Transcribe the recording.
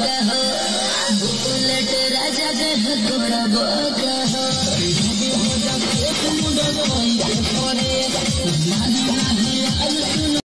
कहो बुलेट राजा देह को कबो कहो मुंडो मुंडो मुंडो मुंडो